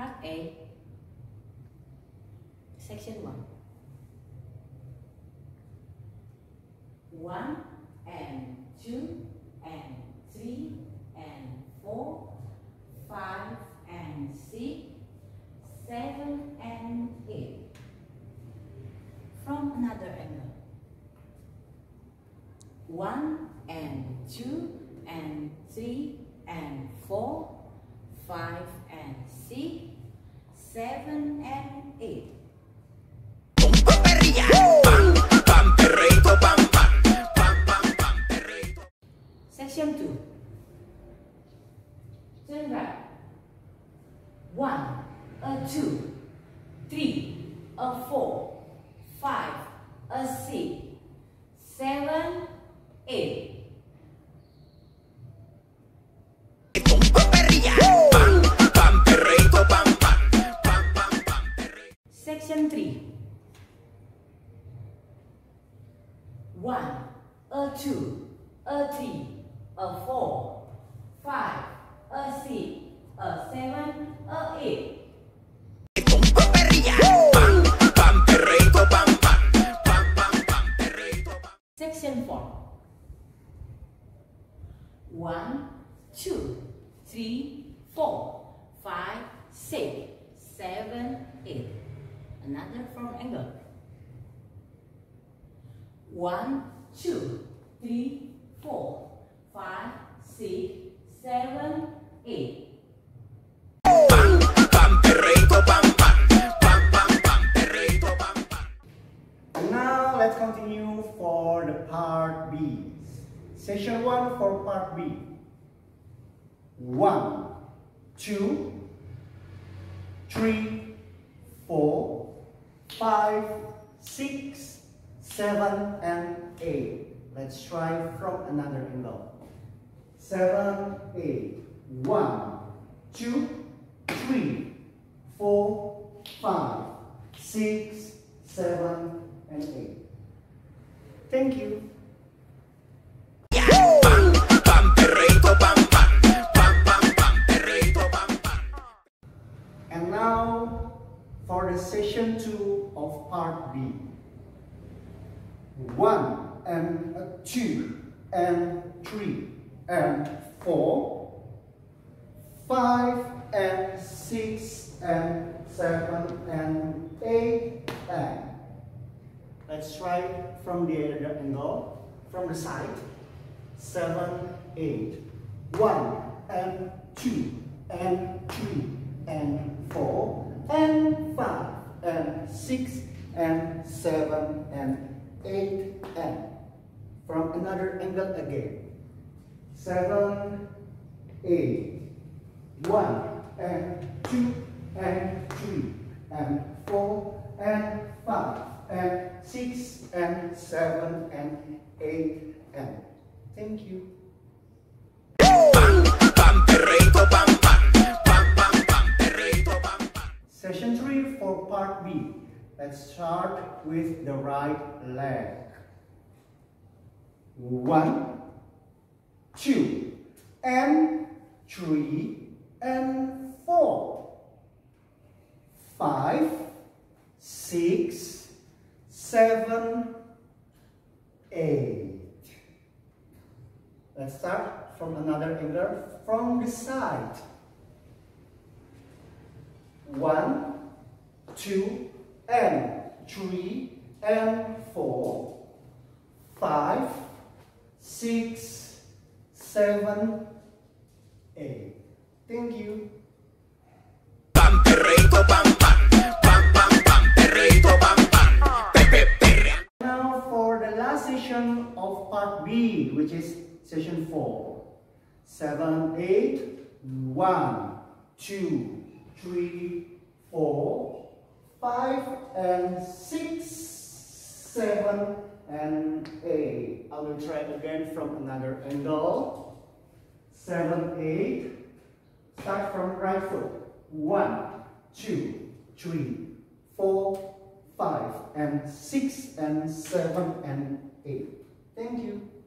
Part A, Section 1. 1 and 2 and 3 and 4, 5 and 6, 7 and 8. From another angle. 1 and 2 and 3 and 4, 5 and 6, seven and eight. Section 2. Turn right. 1, a 2, 3, a 4, 1, a 2, a 3, a 4, 5, a 6, a 7, a 8. Section 4. 1, 2, 3, 4, 5, 6, 7, 8. Another from angle. 1, 2, 3, 4, 5, 6, 7, 8. Now let's continue for the part B. Session 1 for part B. 1, 2, 3, 4, 5, 6, 7, and 8. Let's try from another angle. 7, 8. 1, 2, 3, 4, 5, 6, 7, and 8. Thank you. And now for the session 2 of part B. 1 and 2 and 3 and 4, 5 and 6 and 7 and 8 and. Let's try from the other angle, from the side. seven eight. One and 2 and 3 and 4 and 5 and 6 and 7 and 8 and from another angle again. 7 8 1 and 2 and 3 and 4 and 5 and 6 and 7 and 8 and thank you. Session 3 for part B. Let's start with the right leg. One, two, and three, and four, five, six, seven, eight. Let's start from another angle from the side. One, two, and three, and four, five, six, seven, eight. Thank you. Now for the last session of part B, which is session 4. 7, 8, 1, 2, 3, 4, 5, and 6, 7, and 8. I will try again from another angle. 7, 8. Start from right foot. 1, 2, 3, 4, 5, and 6, and 7, and 8. Thank you.